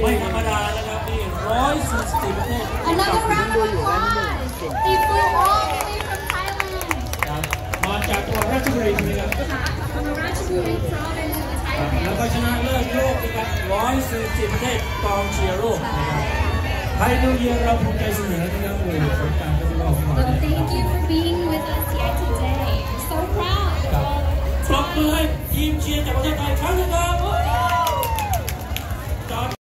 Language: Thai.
ไม่ธรรมดานะครับนี่ร้อยสี่สิบประเทศ Another บมาจากจัวราชบุรีครับ from the แล้วก็ชนะเลิศโลกนะครับร้อยสี่สิบประเทศกองเชียร์โรไทยดูเยราภูมิใจเสนอนะครับ here today. We're so proud of ครับ